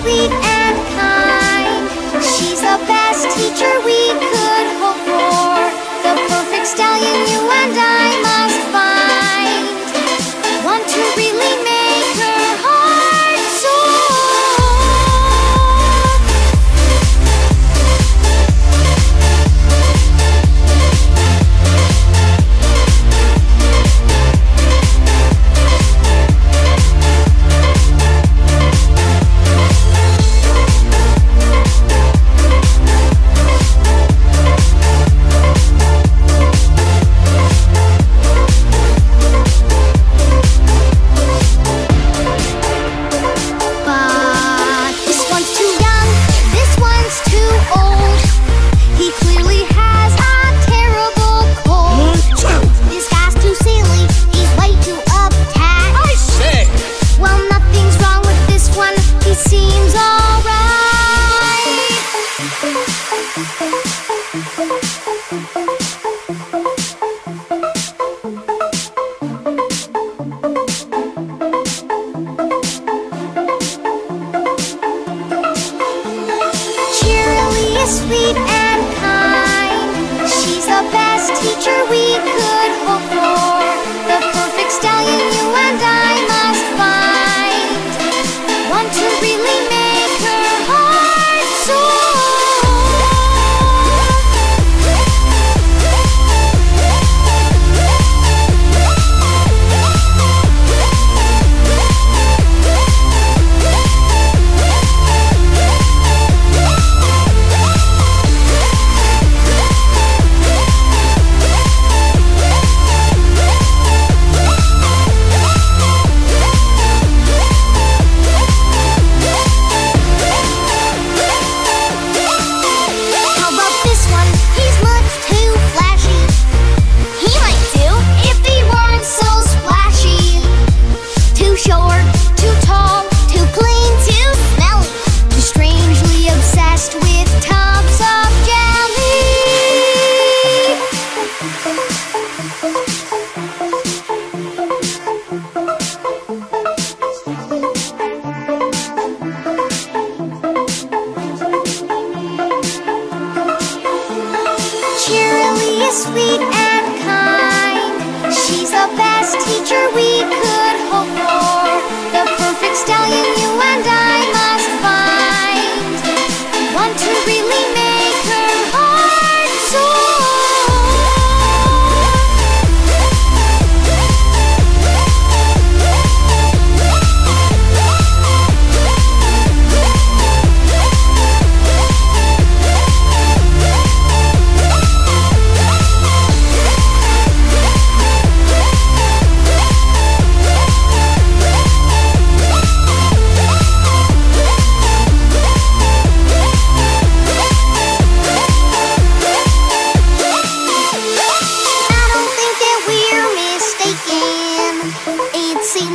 sweet and kind. She's the best teacher we see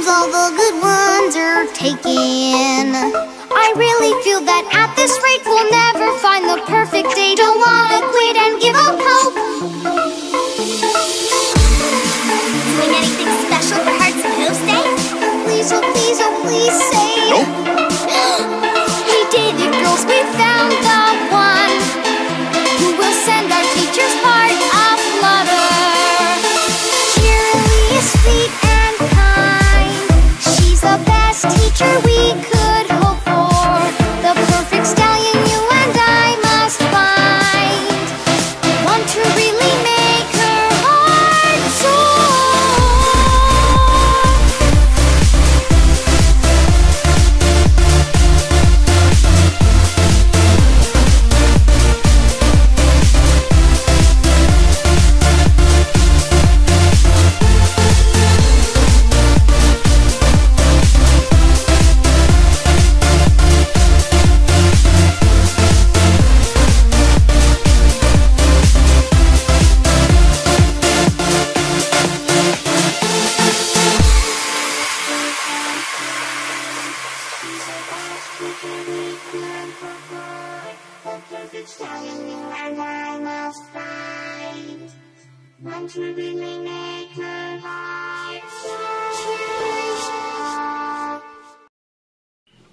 all the good ones are taken. I really feel that at this rate we'll never find the perfect date. Don't wanna quit and give up hope.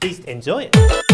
Please enjoy it.